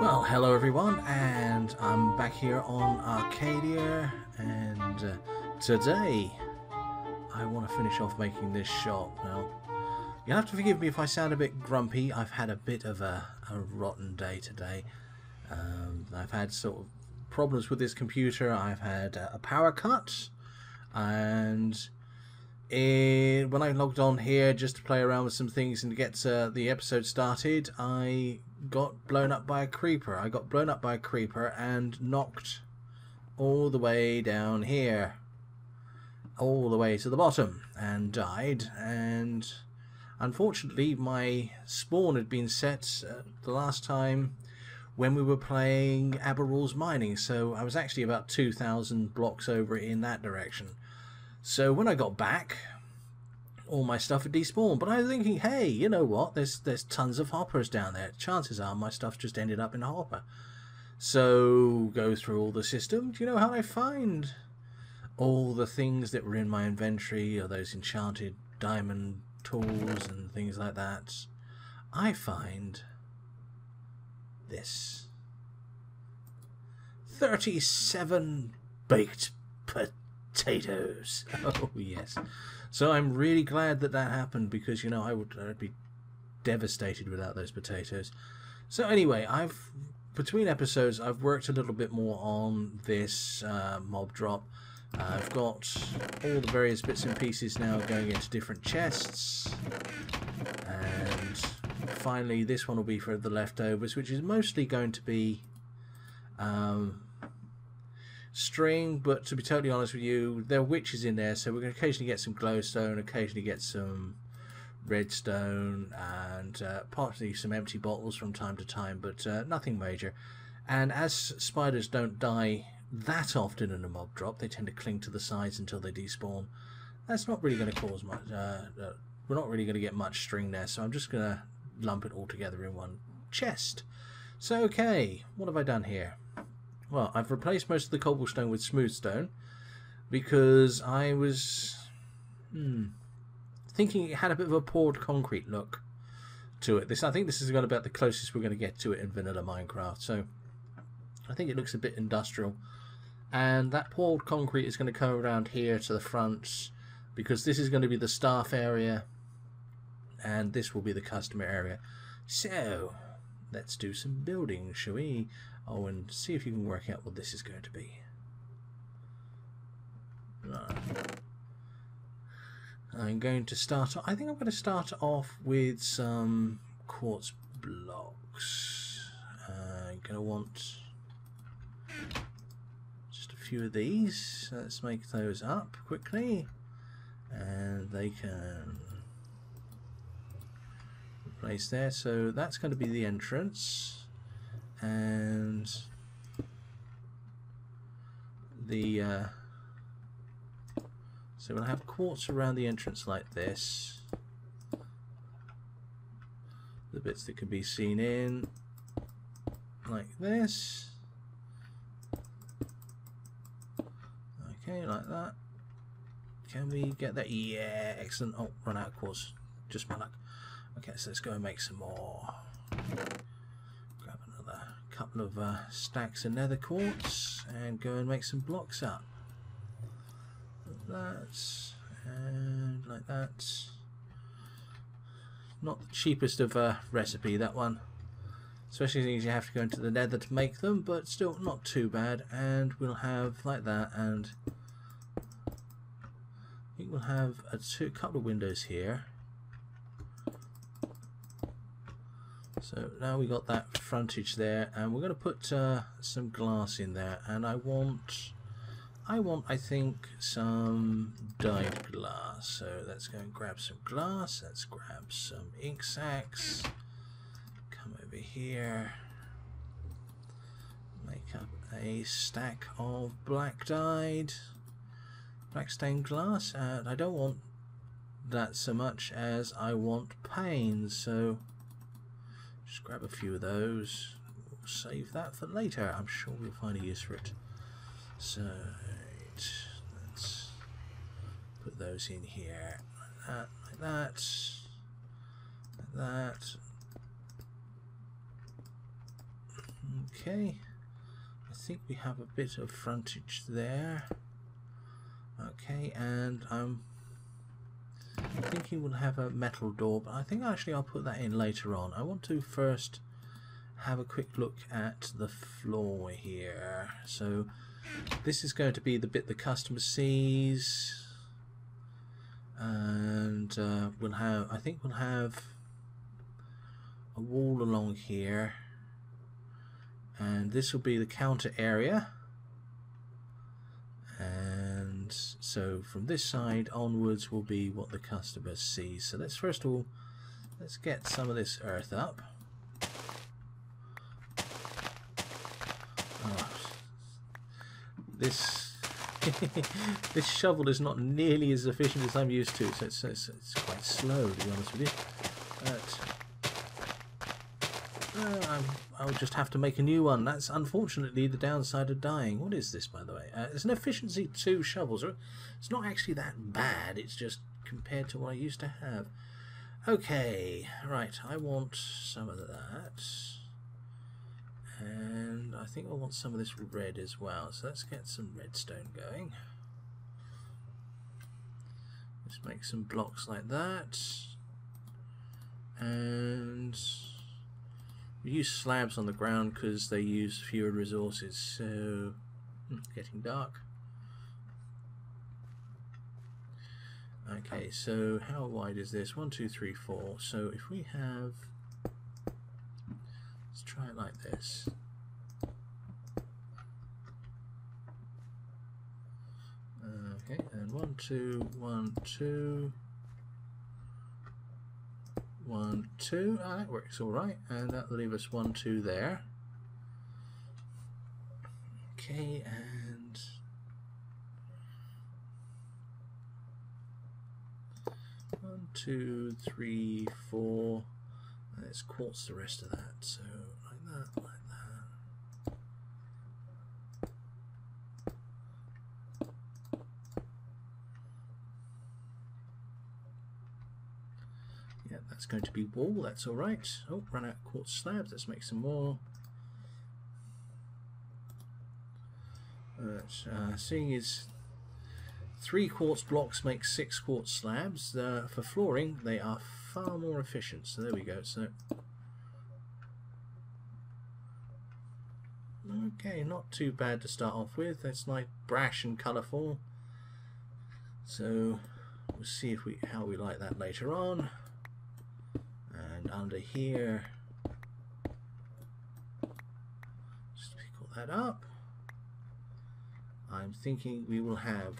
Well, hello everyone, and I'm back here on Arcadia, and uh, today I want to finish off making this shop. Now, you'll have to forgive me if I sound a bit grumpy. I've had a bit of a, a rotten day today. Um, I've had sort of problems with this computer. I've had a power cut, and it, when I logged on here just to play around with some things and get uh, the episode started, I got blown up by a creeper. I got blown up by a creeper and knocked all the way down here. All the way to the bottom and died. And unfortunately, my spawn had been set uh, the last time when we were playing Aberrul's Mining. So I was actually about 2,000 blocks over in that direction. So when I got back, all my stuff had despawned. But I was thinking, hey, you know what? There's there's tons of hoppers down there. Chances are my stuff just ended up in a hopper. So go through all the system. Do you know how I find all the things that were in my inventory or those enchanted diamond tools and things like that? I find this. 37 baked potatoes. Oh, yes. So I'm really glad that that happened because you know I would I'd be devastated without those potatoes. So anyway, I've between episodes I've worked a little bit more on this uh, mob drop. Uh, I've got all the various bits and pieces now going into different chests, and finally this one will be for the leftovers, which is mostly going to be um, string, but to be totally honest with you, there are witches in there, so we're going to occasionally get some glowstone, occasionally get some redstone, and uh, partly some empty bottles from time to time, but uh, nothing major. And as spiders don't die that often in a mob drop, they tend to cling to the sides until they despawn. That's not really going to cause much. Uh, uh, we're not really going to get much string there, so I'm just going to lump it all together in one chest. So, okay, what have I done here? Well, I've replaced most of the cobblestone with smooth stone because I was hmm, thinking it had a bit of a poured concrete look to it. This I think this is about the closest we're going to get to it in vanilla Minecraft. So I think it looks a bit industrial. And that poured concrete is going to come around here to the front because this is going to be the staff area and this will be the customer area. So let's do some building, shall we? Oh, and see if you can work out what this is going to be. I'm going to start. I think I'm going to start off with some quartz blocks. Uh, I'm going to want just a few of these. Let's make those up quickly, and they can replace there. So that's going to be the entrance and the uh, so we'll have quartz around the entrance like this. The bits that can be seen in like this. Okay like that. Can we get that? Yeah excellent. Oh run out of quartz. Just my luck. Okay so let's go and make some more couple of uh, stacks of nether quartz and go and make some blocks up. Like that and like that. Not the cheapest of a uh, recipe that one. Especially since you have to go into the nether to make them, but still not too bad. And we'll have like that and I think we'll have a two couple of windows here. So now we got that frontage there and we're going to put uh, some glass in there and I want I want I think some dyed glass. So let's go and grab some glass let's grab some ink sacs come over here make up a stack of black dyed black stained glass and I don't want that so much as I want panes so just grab a few of those. Save that for later. I'm sure we'll find a use for it. So, let's put those in here. Like that, like that, like that. Okay. I think we have a bit of frontage there. Okay, and I'm thinking we'll have a metal door, but I think actually I'll put that in later on. I want to first have a quick look at the floor here. So this is going to be the bit the customer sees and uh, we'll have I think we'll have a wall along here and this will be the counter area and so from this side onwards will be what the customer sees. So let's first of all let's get some of this earth up. Oh, this this shovel is not nearly as efficient as I'm used to. So it's, it's, it's quite slow to be honest with you but uh, I'll just have to make a new one. That's unfortunately the downside of dying. What is this, by the way? Uh, it's an efficiency 2 shovels. It's not actually that bad. It's just compared to what I used to have. Okay, right. I want some of that. And I think I want some of this red as well. So let's get some redstone going. Let's make some blocks like that. And use slabs on the ground because they use fewer resources, so hmm, getting dark. Okay, so how wide is this? One, two, three, four. So if we have, let's try it like this. Okay, and one, two, one, two one, two. Ah, that works all right, and that'll leave us one, two there. Okay, and one, two, three, four. Let's quartz the rest of that. So like that, like going to be wall, that's alright. Oh, run out of quartz slabs, let's make some more. But, uh, seeing is three quartz blocks make six quartz slabs. Uh, for flooring, they are far more efficient. So there we go. So okay, not too bad to start off with. That's nice, brash and colourful. So we'll see if we how we like that later on under here. Just pick all that up. I'm thinking we will have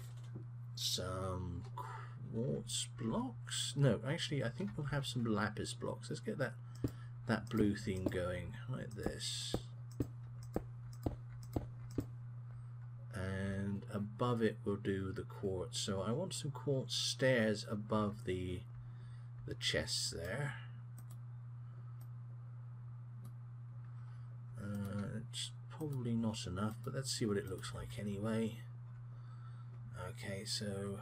some quartz blocks. No actually I think we'll have some lapis blocks. Let's get that that blue theme going like this. And above it we'll do the quartz. So I want some quartz stairs above the the chests there probably not enough, but let's see what it looks like anyway. Okay, so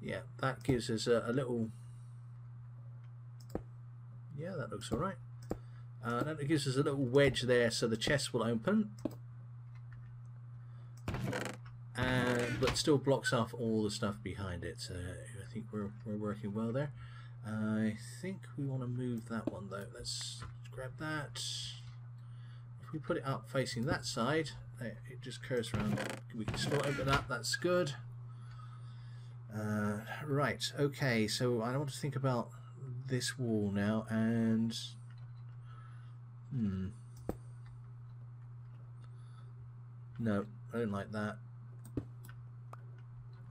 yeah, that gives us a, a little. Yeah, that looks all right. Uh, that gives us a little wedge there, so the chest will open, and but still blocks off all the stuff behind it. So I think we're we're working well there. I think we want to move that one though. Let's grab that. If we put it up facing that side, it just curves around. We can still open up, that's good. Uh, right, okay, so I want to think about this wall now and hmm no I don't like that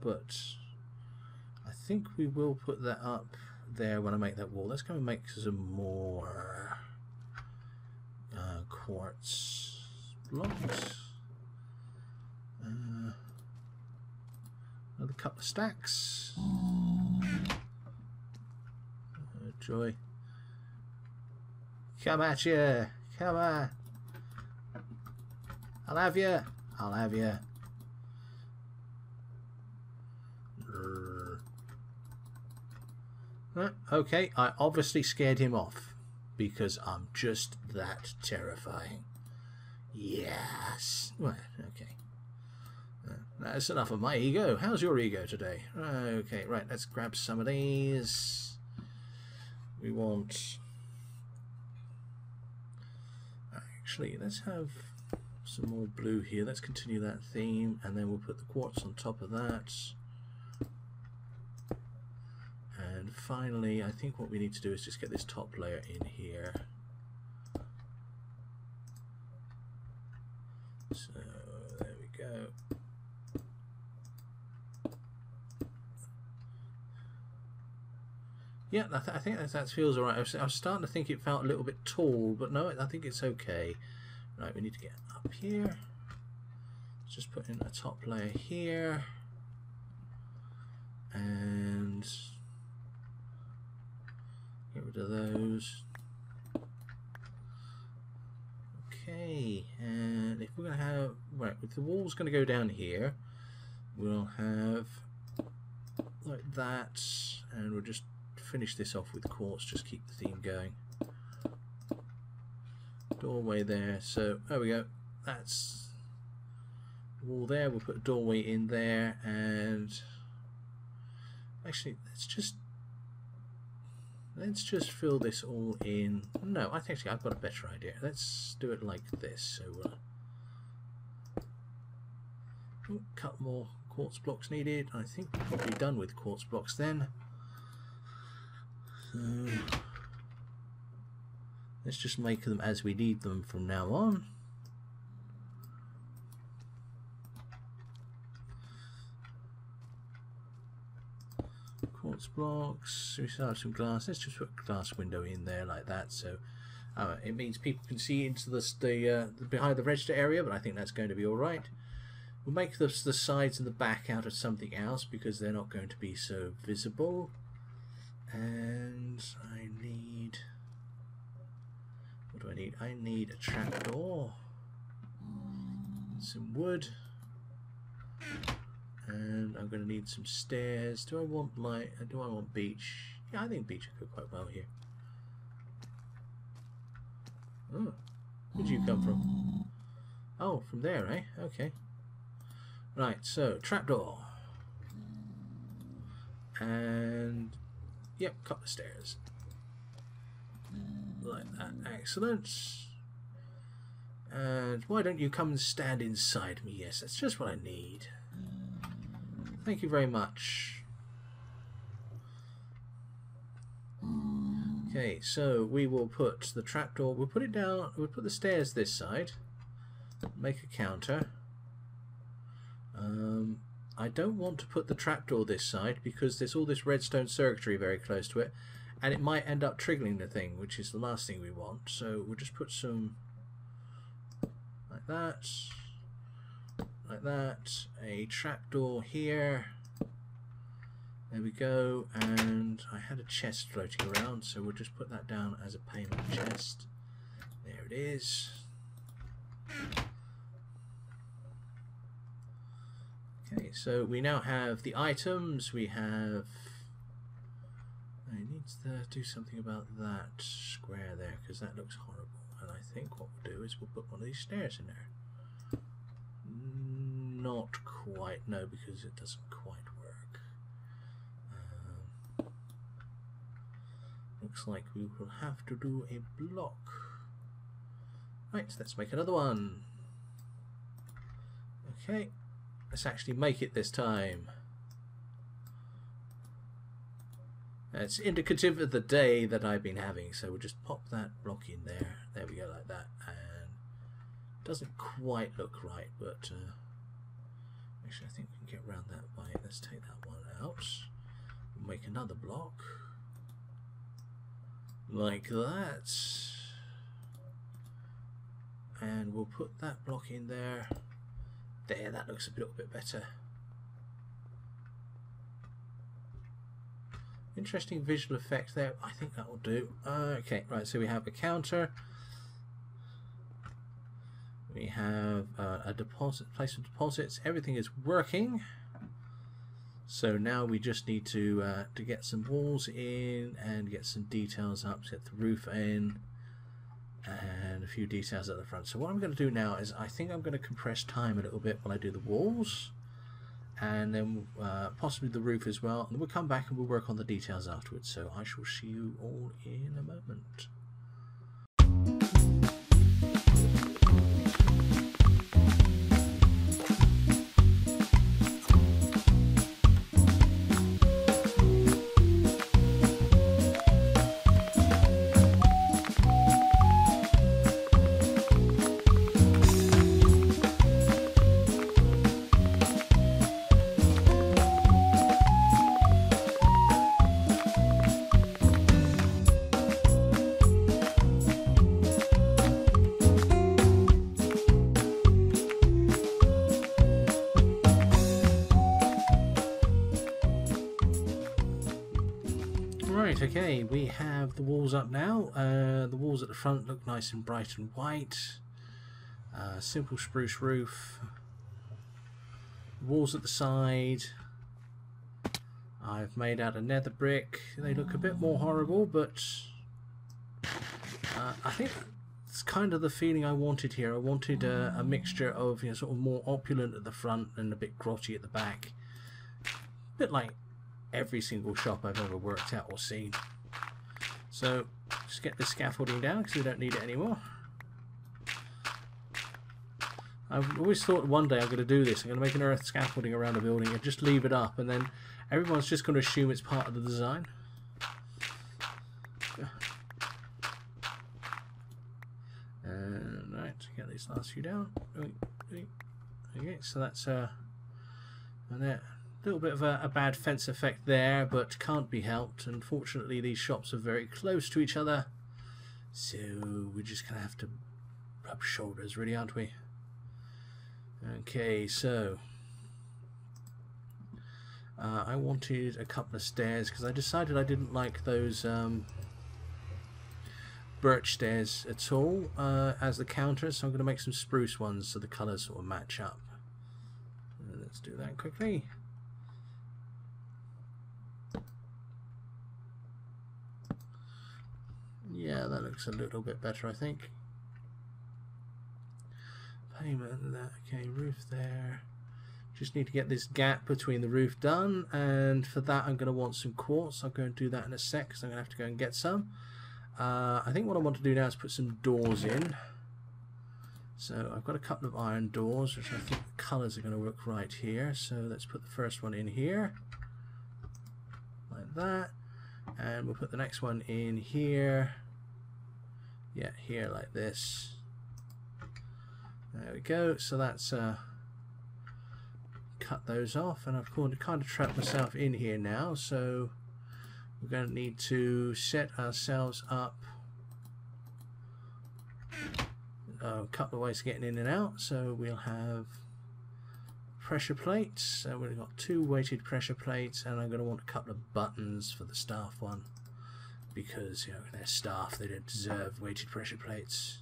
but I think we will put that up there when I make that wall let's go and make some more uh, quartz blocks. Uh, another couple of stacks. Oh, joy. Come at you. Come on. I'll have you. I'll have you. Okay, I obviously scared him off. because I'm just that terrifying. Yes. Well, okay. Uh, that's enough of my ego. How's your ego today? Okay, right, let's grab some of these. We want... Actually, let's have some more blue here. Let's continue that theme, and then we'll put the quartz on top of that. And finally, I think what we need to do is just get this top layer in here. So, there we go. Yeah, I, th I think that, that feels alright. I was, I was starting to think it felt a little bit tall, but no, I think it's okay. Right, we need to get up here. Let's just put in a top layer here. And rid of those. Okay, and if we're going to have, right, if the wall's going to go down here, we'll have like that, and we'll just finish this off with quartz, just keep the theme going. Doorway there, so there we go, that's wall there, we'll put a doorway in there, and actually, let's just let's just fill this all in. No, I think I've got a better idea. Let's do it like this. So, uh, oh, cut more quartz blocks needed. I think we're probably done with quartz blocks then. So, let's just make them as we need them from now on. Quartz blocks. We still have some glass. Let's just put a glass window in there like that. So uh, it means people can see into the, the, uh, the, behind the register area, but I think that's going to be all right. We'll make the, the sides and the back out of something else because they're not going to be so visible. And I need... What do I need? I need a trapdoor. Some wood and I'm going to need some stairs. Do I want light? Do I want beach? Yeah, I think beach would go quite well here. Oh, where'd you come from? Oh, from there, eh? Okay. Right, so trapdoor. And yep, couple of stairs. Like that. Excellent. And why don't you come and stand inside me? Yes, that's just what I need. Thank you very much. Okay, so we will put the trapdoor, we'll put it down, we'll put the stairs this side, make a counter. Um, I don't want to put the trapdoor this side because there's all this redstone circuitry very close to it and it might end up triggering the thing, which is the last thing we want. So we'll just put some like that like that, a trapdoor here, there we go, and I had a chest floating around, so we'll just put that down as a payment chest. There it is. Okay, so we now have the items, we have... I need to do something about that square there, because that looks horrible. And I think what we'll do is we'll put one of these stairs in there not quite, no, because it doesn't quite work. Um, looks like we will have to do a block. Right, let's make another one. Okay, let's actually make it this time. It's indicative of the day that I've been having, so we'll just pop that block in there. There we go, like that. And doesn't quite look right, but uh, Actually, I think we can get around that way. Let's take that one out. We'll make another block. Like that. And we'll put that block in there. There, that looks a little bit better. Interesting visual effect there. I think that will do. Okay, right, so we have a counter. We have uh, a deposit, place of deposits. Everything is working. So now we just need to uh, to get some walls in and get some details up, get the roof in and a few details at the front. So what I'm going to do now is I think I'm going to compress time a little bit while I do the walls and then uh, possibly the roof as well. And we'll come back and we'll work on the details afterwards. So I shall see you all in a moment. Okay, we have the walls up now. Uh, the walls at the front look nice and bright and white. Uh, simple spruce roof. Walls at the side. I've made out a nether brick. They look a bit more horrible, but uh, I think it's kind of the feeling I wanted here. I wanted a, a mixture of you know, sort of more opulent at the front and a bit grotty at the back. A bit like every single shop I've ever worked at or seen. So just get the scaffolding down because we don't need it anymore. I've always thought one day I'm going to do this. I'm going to make an earth scaffolding around a building and just leave it up and then everyone's just going to assume it's part of the design. And right, get these last few down. Okay, so that's uh, and there little bit of a, a, bad fence effect there, but can't be helped. Unfortunately, these shops are very close to each other, so we're just going to have to rub shoulders, really, aren't we? Okay, so uh, I wanted a couple of stairs because I decided I didn't like those um, birch stairs at all uh, as the counter, so I'm going to make some spruce ones so the colours sort of match up. Let's do that quickly. Yeah, that looks a little bit better, I think. Payment, that, okay, roof there. Just need to get this gap between the roof done, and for that I'm going to want some quartz. I'll go and do that in a sec, because I'm going to have to go and get some. Uh, I think what I want to do now is put some doors in. So I've got a couple of iron doors, which I think the colours are going to work right here. So let's put the first one in here, like that. And we'll put the next one in here yeah here like this. There we go. So that's uh, cut those off and I've kind of trapped myself in here now. So we're going to need to set ourselves up a couple of ways of getting in and out. So we'll have pressure plates. So we've got two weighted pressure plates and I'm going to want a couple of buttons for the staff one because you know they're staff they don't deserve weighted pressure plates.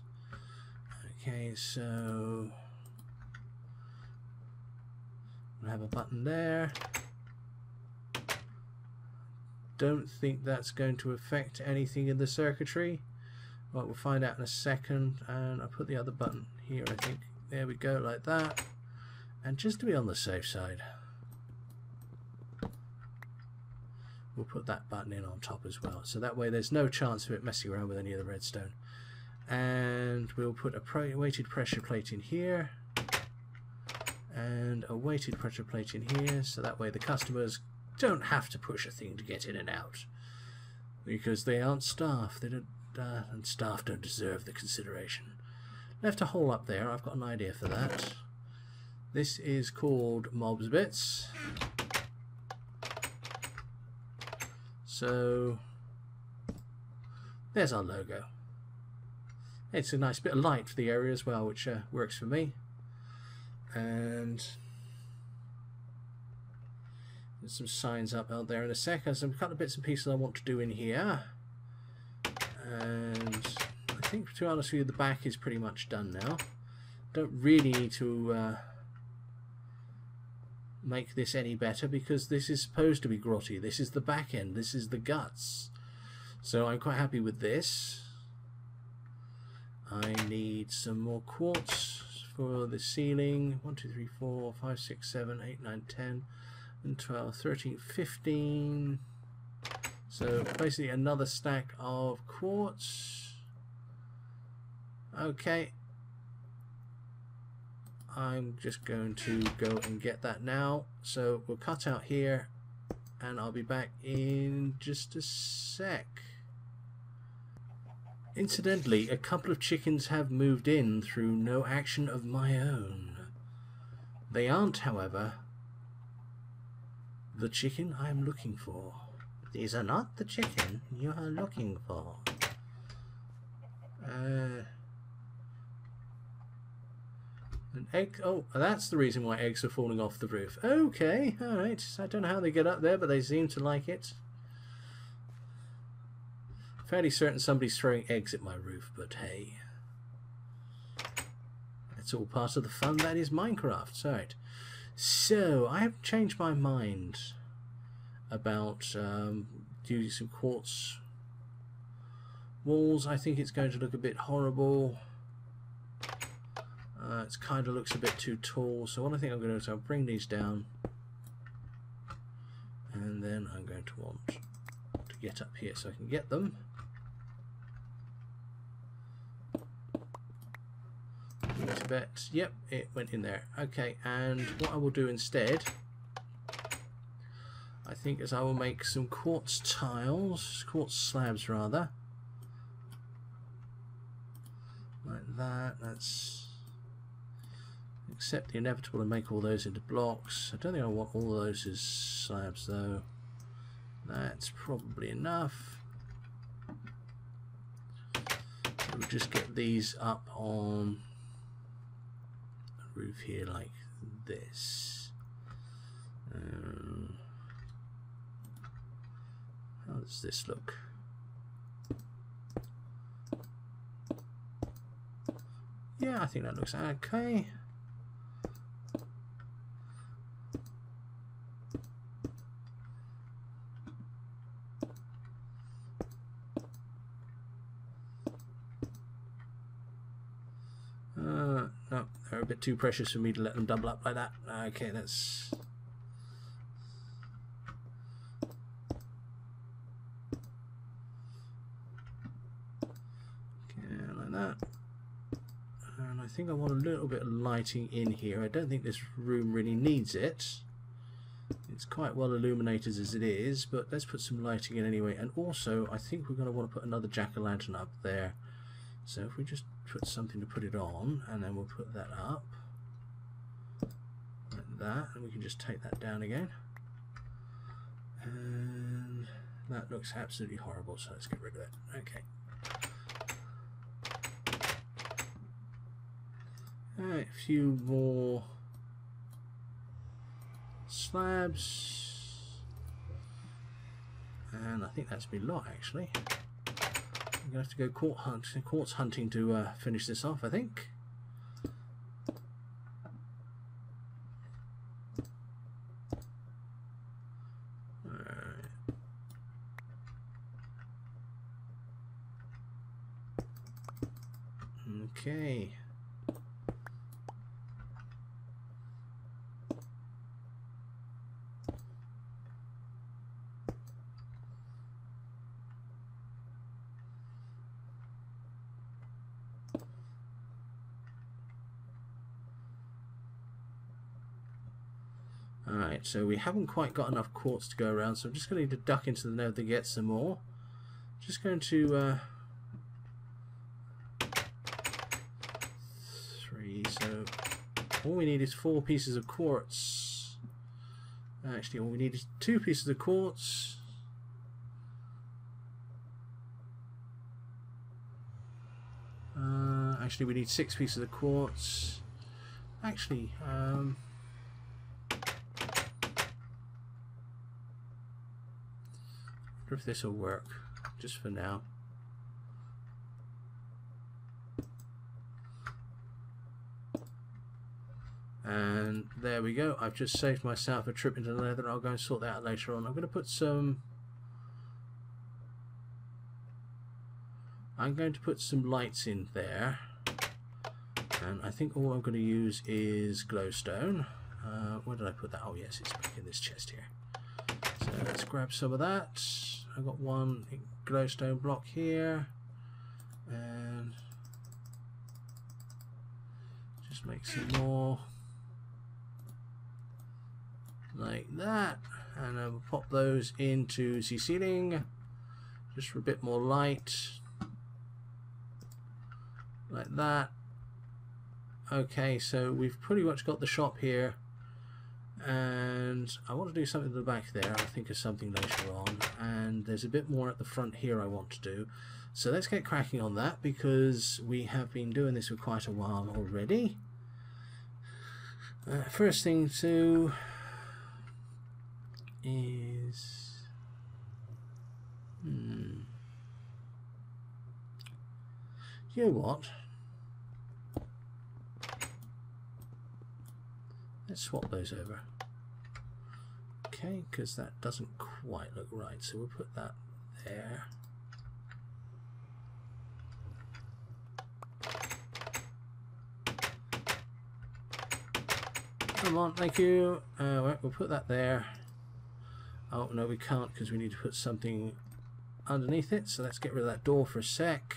Okay so we'll have a button there. Don't think that's going to affect anything in the circuitry. Well we'll find out in a second and I'll put the other button here I think. There we go like that. And just to be on the safe side we'll put that button in on top as well. So that way there's no chance of it messing around with any of the redstone. And we'll put a weighted pressure plate in here and a weighted pressure plate in here. So that way the customers don't have to push a thing to get in and out because they aren't staff they don't uh, and staff don't deserve the consideration. Left a hole up there. I've got an idea for that. This is called Mobzbitz So there's our logo. It's a nice bit of light for the area as well, which uh, works for me. And there's some signs up out there in a sec. There's some couple of bits and pieces I want to do in here. And I think, to be honest with you, the back is pretty much done now. Don't really need to... Uh, make this any better because this is supposed to be grotty. This is the back end. This is the guts. So I'm quite happy with this. I need some more quartz for the ceiling. 1, 2, 3, 4, 5, 6, 7, 8, 9, 10, and 12, 13, 15. So basically another stack of quartz. Okay. I'm just going to go and get that now. So we'll cut out here and I'll be back in just a sec. Incidentally, a couple of chickens have moved in through no action of my own. They aren't, however, the chicken I'm looking for. These are not the chicken you are looking for. Uh, an egg. Oh, that's the reason why eggs are falling off the roof. Okay, alright. I don't know how they get up there, but they seem to like it. Fairly certain somebody's throwing eggs at my roof, but hey. It's all part of the fun that is Minecraft. Right. So, I have changed my mind about um, using some quartz walls. I think it's going to look a bit horrible. Uh, it kind of looks a bit too tall. So what I think I'm going to do is I'll bring these down. And then I'm going to want to get up here so I can get them. Bet. Yep, it went in there. Okay, and what I will do instead, I think, is I will make some quartz tiles, quartz slabs rather. Like that. That's accept the inevitable and make all those into blocks. I don't think I want all those as slabs though. That's probably enough. we'll just get these up on the roof here like this. Um, how does this look? Yeah, I think that looks okay. a bit too precious for me to let them double up like that. Okay, that's... Okay, like that. And I think I want a little bit of lighting in here. I don't think this room really needs it. It's quite well illuminated as it is, but let's put some lighting in anyway. And also, I think we're going to want to put another jack-o'-lantern up there. So if we just put something to put it on and then we'll put that up like that and we can just take that down again. And that looks absolutely horrible so let's get rid of it. Okay. A few more slabs. And I think that's me lot actually going to have to go hunt, quartz hunting to uh, finish this off, I think. Okay. Alright, so we haven't quite got enough quartz to go around, so I'm just going to need to duck into the nether to get some more. Just going to... Uh, three, so all we need is four pieces of quartz. Actually, all we need is two pieces of quartz. Uh, actually, we need six pieces of quartz. Actually, um, wonder if this will work just for now. And there we go. I've just saved myself a trip into the nether. I'll go and sort that out later on. I'm going to put some... I'm going to put some lights in there. And I think all I'm going to use is glowstone. Uh, where did I put that? Oh yes, it's back in this chest here. So let's grab some of that. I've got one glowstone block here. And just make some more like that and I will pop those into the ceiling just for a bit more light like that okay so we've pretty much got the shop here and I want to do something at the back there I'll think of something later on. And there's a bit more at the front here I want to do. So let's get cracking on that because we have been doing this for quite a while already. Uh, first thing to is hmm. You know what? Let's swap those over okay because that doesn't quite look right so we'll put that there come on thank you uh, right, we'll put that there Oh, no, we can't because we need to put something underneath it. So let's get rid of that door for a sec.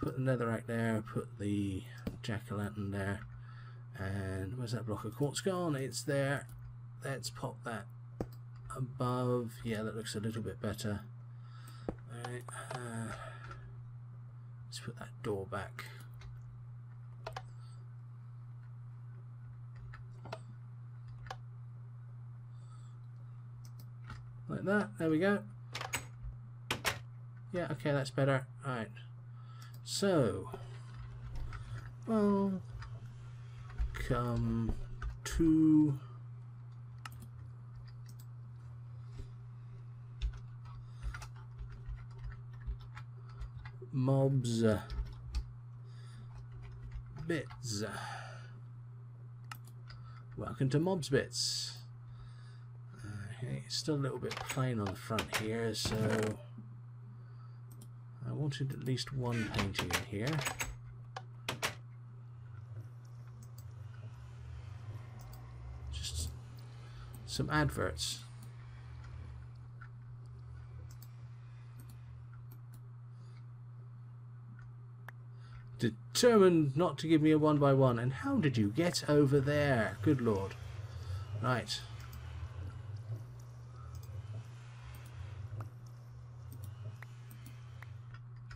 Put the netherrack there, put the jack-o'-lantern there. And where's that block of quartz gone? It's there. Let's pop that above. Yeah, that looks a little bit better. Alright, uh, let's put that door back. like that there we go yeah okay that's better alright so well come to mobs bits welcome to Mobzbitz Okay, it's still a little bit plain on the front here, so I wanted at least one painting in here. Just some adverts. Determined not to give me a one by one. And how did you get over there? Good lord. Right.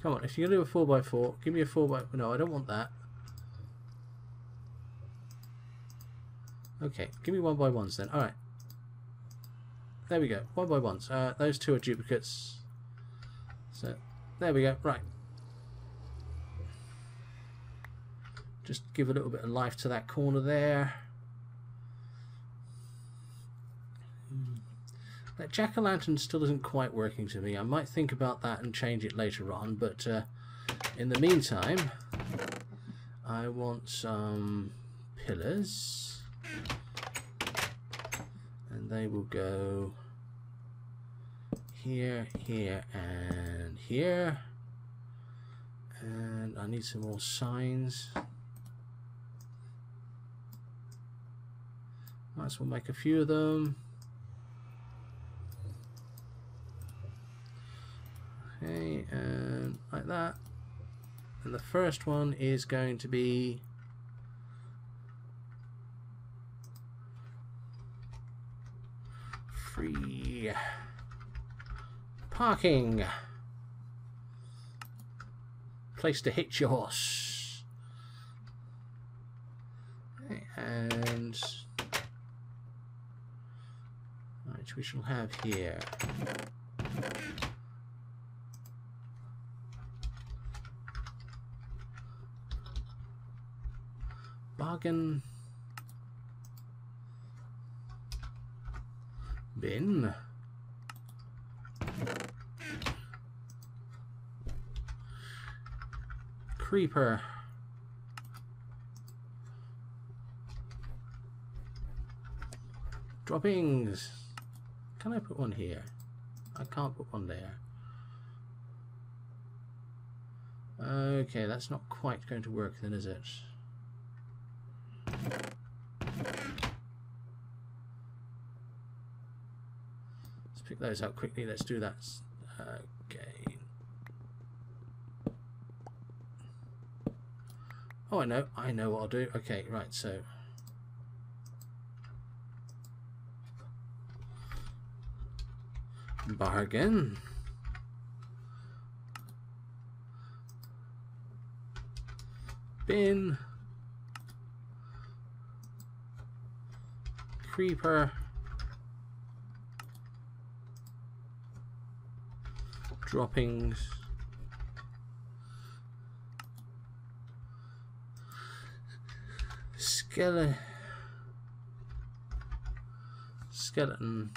Come on, if you're going to do a 4x4, give me a 4x... No, I don't want that. Okay, give me 1x1s then. Alright. There we go. 1x1s. Uh, those two are duplicates. So, there we go. Right. Just give a little bit of life to that corner there. That jack-o'-lantern still isn't quite working to me. I might think about that and change it later on, but uh, in the meantime, I want some pillars. And they will go here, here, and here. And I need some more signs. Might as well make a few of them. Okay, and like that. And the first one is going to be free parking. Place to hitch your horse. Okay, and which we shall have here. bargain bin creeper Droppings. Can I put one here? I can't put one there. Okay, that's not quite going to work then, is it? Let's pick those out quickly. Let's do that. Okay. Oh, I know. I know what I'll do. Okay, right, so... Bargain. Bin. Creeper. Droppings. Skeleton. Skeleton.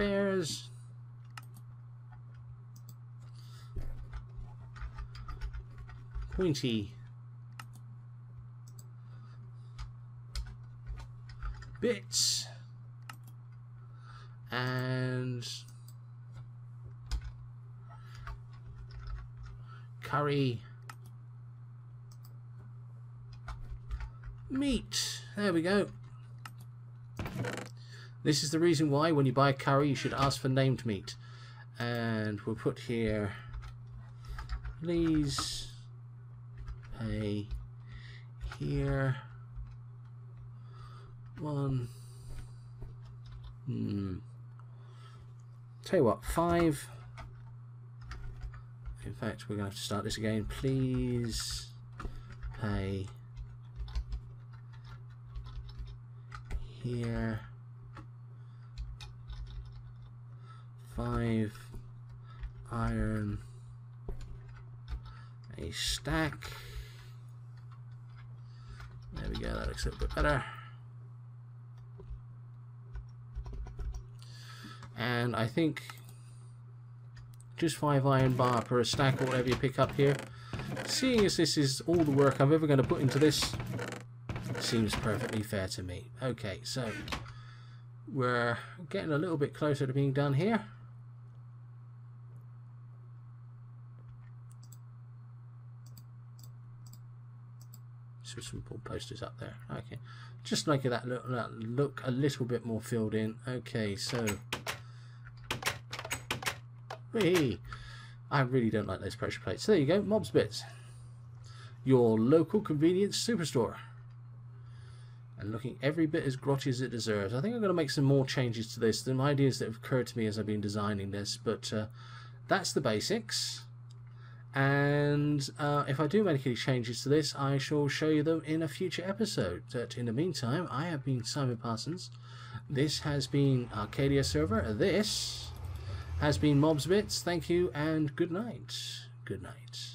Spares. Pointy. Bits. And curry meat. There we go. This is the reason why when you buy a curry you should ask for named meat. And we'll put here, please pay here one. Hmm. Tell you what, five. In fact, we're going to have to start this again. Please pay here five iron a stack. There we go that looks a bit better. And I think just five iron bar per stack or whatever you pick up here. Seeing as this is all the work I'm ever going to put into this seems perfectly fair to me. Okay so we're getting a little bit closer to being done here so some posters up there okay just make that look, that look a little bit more filled in okay so Whee! I really don't like those pressure plates. There you go, Mobzbitz. Your local convenience superstore. And looking every bit as grotty as it deserves. I think I'm going to make some more changes to this. Some ideas that have occurred to me as I've been designing this. But uh, that's the basics. And uh, if I do make any changes to this, I shall show you them in a future episode. But in the meantime, I have been Simon Parsons. This has been Arcadia Server. This has been Mobzbitz. Thank you and good night. Good night.